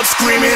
out screaming.